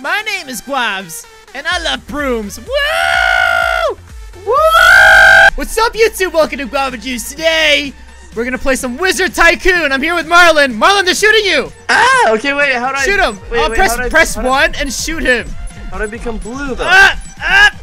My name is Guavs, and I love brooms. Woo! Woo! What's up, YouTube? Welcome to Guava Juice. Today, we're gonna play some Wizard Tycoon. I'm here with Marlin. Marlin, they're shooting you. Ah, okay, wait, how do I... Shoot him. Wait, uh, wait, press I- press how I- one and shoot him. How do I become blue, though? Ah, ah,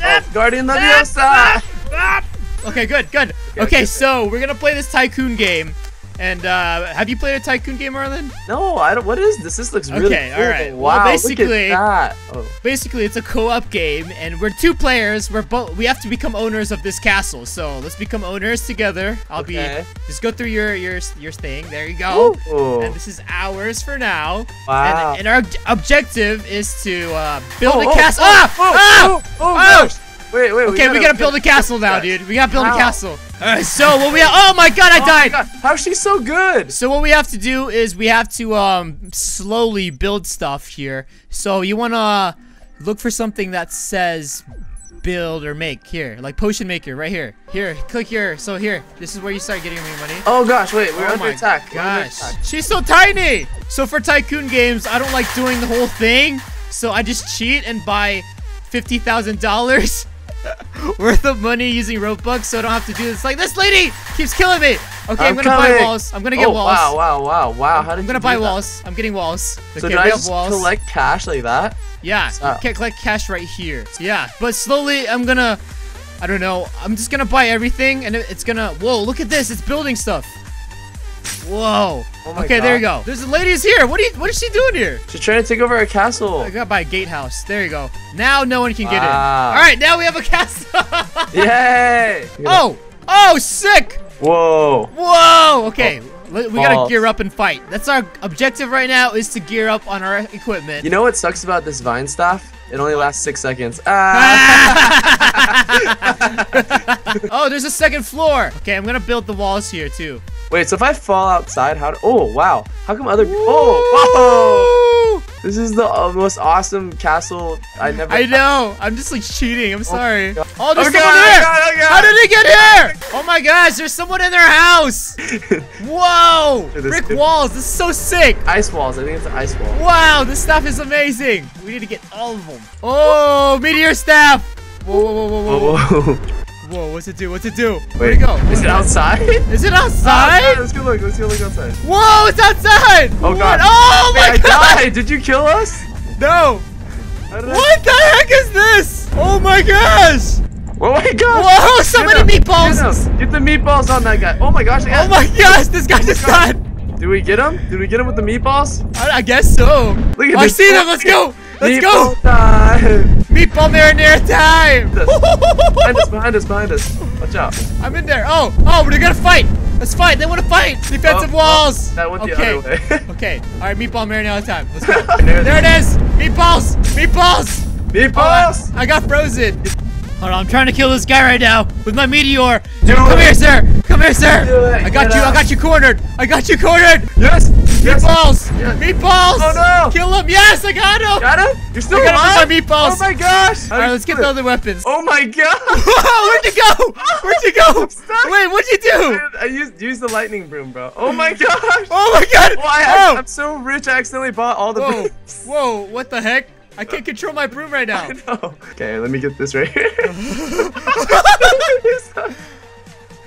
ah, Oh, Guardian ah, Leviosa! ah, ah. Okay, good, good. Okay, Okay, okay. so we're gonna play this Tycoon game. And uh, have you played a Tycoon game, Marlin? No, I don't... What is this? This looks really Okay, cool. alright. Wow, Well, look basically- at that. Oh, Basically, it's a co-op game, and we're two players. We're both. We have to become owners of this castle. So let's become owners together. I'll Okay. be. Just go through your your your thing. There you go. Ooh. And this is ours for now. Wow. And, and our objective is to uh, build Oh, a oh, castle. oh, ah! oh, ah! oh, oh, Oh! gosh. Wait, wait, wait. Okay, we gotta build a castle now, dude. We gotta build a castle. Alright, so what we oh my god, I Oh died! God, How's she so good? So what we have to do is we have to um slowly build stuff here. So you wanna look for something that says build or make here, like potion maker right here. Here, click here. So here, this is where you start getting me money. Oh gosh, wait, we're oh under my attack. Under gosh, attack. she's so tiny. So for tycoon games, I don't like doing the whole thing. So I just cheat and buy fifty thousand dollars worth of money using Robux, so I don't have to do this. Like this lady keeps killing me. Okay, I'm, I'm gonna buy walls. I'm gonna get oh, walls. Wow, wow, wow, wow. How did I'm you gonna buy walls. I'm getting walls. So okay, did I just walls. collect cash like that? yeah, Oh. can collect cash right here. Yeah, but slowly I'm gonna, I don't know. I'm just gonna buy everything, and it's gonna. Whoa, look at this! It's building stuff. Whoa. Oh okay, there you go. There's a lady's here. What are you? What is she doing here? She's trying to take over our castle. I gotta buy a gatehouse. There you go. Now no one can get Wow. in. All right, now we have a castle. Yay! oh, oh, sick. Whoa. Whoa. Okay. li- We gotta gear up and fight. That's our objective right now is to gear up on our equipment. You know what sucks about this vine staff? It only lasts six seconds. Ah! oh, there's a second floor. Okay, I'm gonna build the walls here too. Wait, so if I fall outside, how? Do, oh, wow. How come other? Oh, whoa! This is the uh, most awesome castle I never. I know. I'm just like cheating. I'm sorry. God. Oh, there's Oh, someone God, here. oh, God, oh, God. How did he get here? Oh my gosh, there's someone in their house. Whoa! Brick walls. This is so sick. Ice walls. I think it's an ice wall. Wow, this stuff is amazing. We need to get all of them. Oh, meteor staff. Whoa, whoa, whoa, whoa, whoa, Whoa, whoa. what's it do? What's it do? Where'd it go? is it outside? Is it Outside? Let's go look. Let's go look outside. Whoa, it's outside! Oh, What? God. Oh Wait, my I god! died. Did you kill us? No! I- What the heck is this? Oh my gosh! Oh my gosh! Whoa, so many meatballs! Get. The meatballs on that guy. Oh my gosh! I Oh my gosh, this guy just oh, God. died! Did we get him? Did we get him with the meatballs? I, I guess so. Look at I this. see them, let's go! Let's go! Time. Meatball marinara time! behind us! Behind us! Behind us! Watch out! I'm in there. Oh, oh, we're gonna fight! Let's fight! They wanna fight! Defensive Oh, oh walls! oh, that went the okay. other way. okay, alright, meatball marinara time. Let's go. There- there it is! Meatballs! Meatballs! Oh, Meatballs! I, I got frozen. Hold on, I'm trying to kill this guy right now with my meteor. Do Come it. here, sir. Come here, sir. I got Get you. I got you cornered. I got you cornered. Yes! Meatballs. Yes. Meatballs. Oh, no. Kill him. Yes, I got him. Got him? You're still I alive? meatballs. Oh my gosh! All right, let's get the other weapons. Oh my god! Where'd you go? Where'd you go? Wait, what'd you do? I used used the lightning broom, bro. Oh my gosh! Oh my god. Oh, I, oh. I'm so rich. I accidentally bought all the. Whoa. brooms. Whoa. What the heck? I can't control my broom right now. I know. Okay, let me get this right here.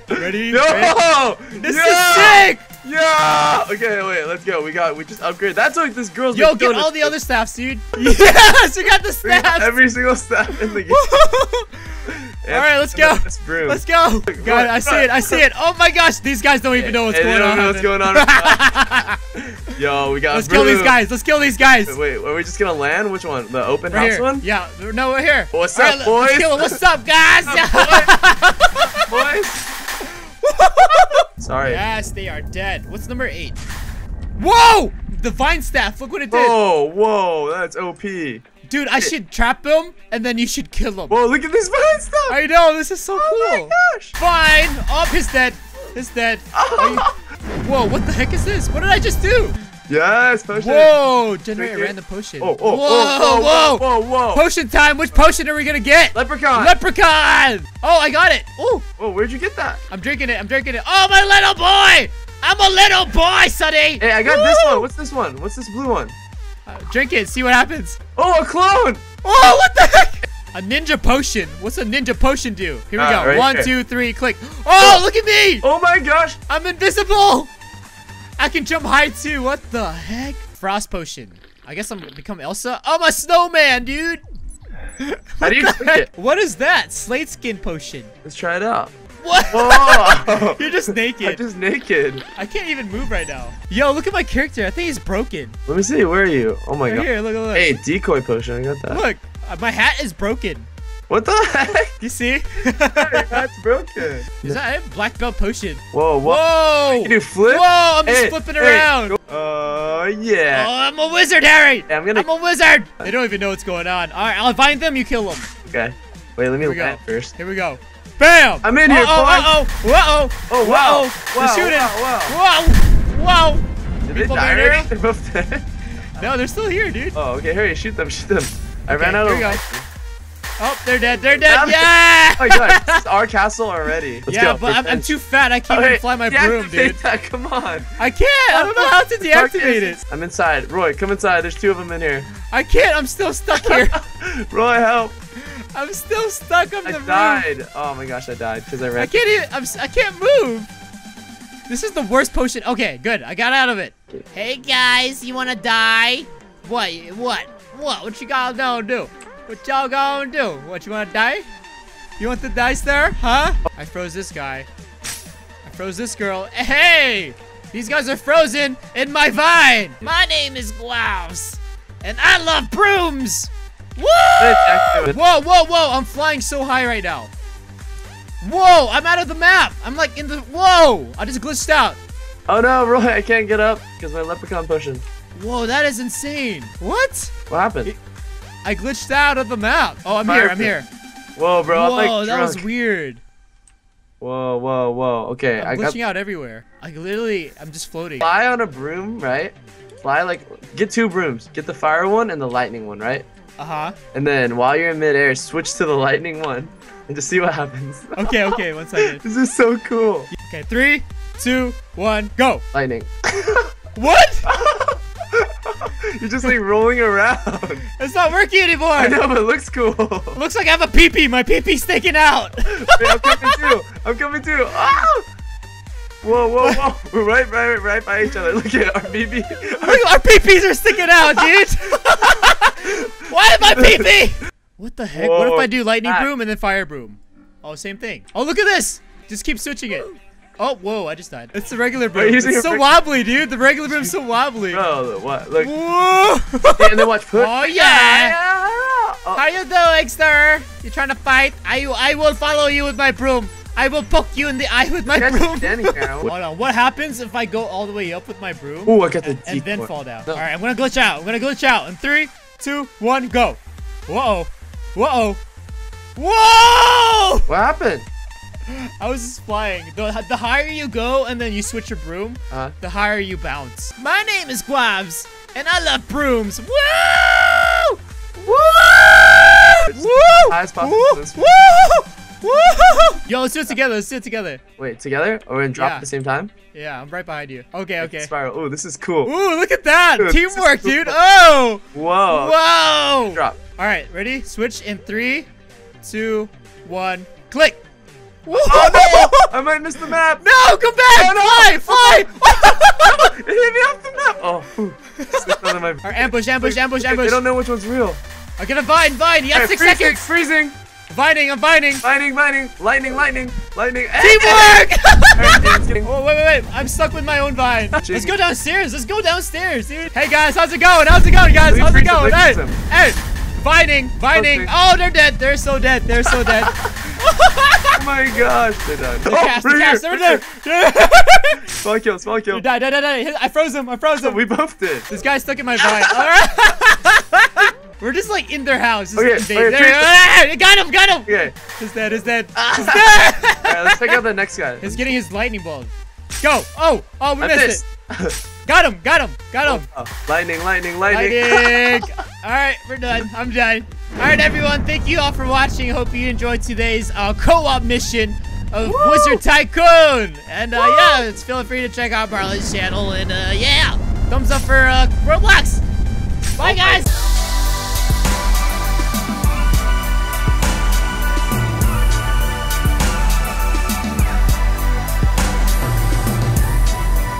Ready? Ready? Yo! This yeah! is sick. Yeah! Okay, wait, let's go. We got, we just upgrade. That's what this girl's Yo, get all the other staffs, dude. Yes, you got the We staffs. Every single staff in the game. All right, let's go. Let's go. God, I see it. I see it. Oh my gosh, these guys don't even know what's going don't on. know what's going on. Yo, we got. Let's kill these guys. Let's kill these guys. Wait, are we just gonna land? Which one? The open house one? Yeah. No, we're here. What's up, boys? What's up, guys? Boys. Sorry. yes, they are dead. What's number eight? Whoa! The vine staff. Look what it did. Whoa, whoa, that's OP. Dude, I should trap them and then you should kill them. Whoa, look at this fine Staff! I know. This is so oh cool. Oh my gosh. Fine. Oh, he's dead. He's dead. Are you- Whoa, what the heck is this? What did I just do? Yes, potion. Whoa! Generate a random potion. Oh, oh, whoa, oh, whoa, whoa, whoa, whoa. Potion time! Which potion are we gonna get? Leprechaun. Leprechaun! Oh, I got it! Oh, Whoa, where'd you get that? I'm drinking it. I'm drinking it. Oh, my little boy! I'm a little boy, Sonny! Hey, I got this one. What's this one? What's this blue one? Uh, drink it. See what happens. Oh, a clone! Oh, what the heck? A ninja potion. What's a ninja potion do? Here we Ah, go. right One, here. two, three, click. Oh, look at me. Oh my gosh! I'm invisible. I can jump high too. What the heck? Frost potion. I guess I'm gonna become Elsa. I'm a snowman, dude. How do you? What is that? Slate skin potion. Let's try it out. What? You're just naked. I'm just naked. I can't even move right now. Yo, look at my character. I think he's broken. Let me see. Where are you? Oh my Right god. here, look, look. Hey, decoy potion. I got that. Look, my hat is broken. What the heck? You see? That's broken. is that it? Black belt potion. Whoa, what? Whoa! You flip? Whoa, I'm just flipping hey, around. go- Uh, yeah. Oh, I'm a wizard, Harry. Yeah, I'm gonna- I'm a wizard. They don't even know what's going on. All right, I'll find them. You kill them. Okay. Wait, let me Here land go. first. Here we go. Bam! I'm in here, Uh-oh, boy. uh-oh, uh-oh. Oh, wow. Uh-oh. Wow, They're shooting. wow, Whoa! Whoa! Did they die already? They're both dead. No, they're still here, dude. Oh, okay. Hurry, shoot them, shoot them. I Okay, ran out here of we go. Life. Oh, they're dead. They're dead. I'm- Yeah! Oh my god, this is our castle already. Let's yeah, go. but I'm, I'm too fat. I can't Oh, even fly my broom, dude. That. Come on. I can't. I don't know how to deactivate it. I'm inside. Roi, come inside. There's two of them in here. I can't. I'm still stuck here. Roi, help. I'm still stuck on I the roof. died. Oh my gosh, I died because I ran. I can't even. I'm. s- I can't move. This is the worst potion. Okay, good. I got out of it. Hey guys, you wanna die? What? What? What? What you gonna gonna do? What y'all gonna do? What you wanna die? You want the dice there? Huh? I froze this guy. I froze this girl. Hey! These guys are frozen in my vine. My name is Guavs, and I love brooms. Woo! Whoa, whoa, whoa! I'm flying so high right now. Whoa! I'm out of the map. I'm like in the. Whoa! I just glitched out. Oh no, Roi, I can't get up because my leprechaun potion. Whoa, that is insane. What? What happened? I glitched out of the map. Oh, I'm here. I'm here. Whoa, bro, I'm Whoa, like that was weird. Whoa, whoa, whoa. Okay, I'm I got glitching out everywhere. Like literally, I'm just floating. fly on a broom, right? Fly like get two brooms. Get the fire one and the lightning one, right? Uh huh. And then while you're in midair, switch to the lightning one and just see what happens. Okay, okay. One second. this is so cool. Okay, three, two, one, go. Lightning. What? You're just like rolling around. It's not working anymore. I know, but it looks cool. Looks like I have a pee pee. My pee pee's sticking out. Wait, I'm coming too. I'm coming too. Ah! Whoa, whoa, whoa. We're right, right, right by each other. Look at our BB. Look, our pee pees are sticking out, dude. Why am I pee pee? What the heck? What if I do lightning Ah. broom and then fire broom? Oh, same thing. Oh, look at this. Just keep switching it. Oh, whoa, I just died. It's the regular broom. using It's so wobbly, dude. The regular broom's so wobbly. Bro, what? Look. Whoa. And then watch put. Oh, yeah. Oh, How you doing, sir? You trying to fight? I I will follow you with my broom. I will poke you in the eye with my Yes, broom. Hold on. What happens if I go all the way up with my broom? Ooh, I got the and, and then decoy. fall down. No. All right, I'm gonna glitch out. I'm gonna glitch out. In three, two, one, go. Whoa, whoa, whoa! What happened? I was just flying. The, the higher you go and then you switch your broom, Uh, the higher you bounce. My name is Guavs, and I love brooms. Woo! Woo! Woo! high as possible. Woo! Woo! Woo! Yo, let's do it together. Let's do it together. Wait, together? Or we're gonna drop Yeah. at the same time? Yeah, I'm right behind you. Okay, okay. Spiral. Ooh, this is cool. Ooh, look at that! Dude, Teamwork, cool. dude. Oh! Whoa. Whoa! Drop. All right, ready? Switch in three, two, one, click. Oh no! I might miss the map. No, come back! Oh, no. Fly, fly! It hit me off the map. Oh. Slipped under my- right, ambush, ambush, ambush, ambush. They don't know which one's real. I'm gonna vine, vine. You got Hey, six freezing, seconds. Freezing. Vining, I'm vining. Lightning, lightning, lightning, lightning, lightning. Teamwork! Alright, it's getting- oh, wait, wait, wait. I'm stuck with my own vine. Let's go downstairs. Let's go downstairs, dude. Hey, guys, how's it going? How's it going, guys? How's it going? Hey, hey. Vining, vining. Oh, they're dead. They're so dead. They're so dead. Oh my gosh, they're done. The Oh, cast, the cast, here, they're right there. here. Small kill, small kill. Die, die, die, die. I froze him. I froze him. We both did. This guy's stuck in my vine. All right. We're just like in their house. Okay, okay, there three- we go. Ah, got him, got him. Okay, He's dead, he's dead. Ah. He's dead. alright, let's check out the next guy. He's getting his lightning bolt. Go. Oh, oh, we I missed it. Got him, got him, got him. Oh, lightning, lightning, lightning. Lightning. all right, we're done. I'm done. All right, everyone. Thank you all for watching. Hope you enjoyed today's uh, co-op mission of Woo! Wizard Tycoon. And uh, yeah, it's feel free to check out Marley's channel. And uh, yeah, thumbs up for uh, Roblox. Bye, guys.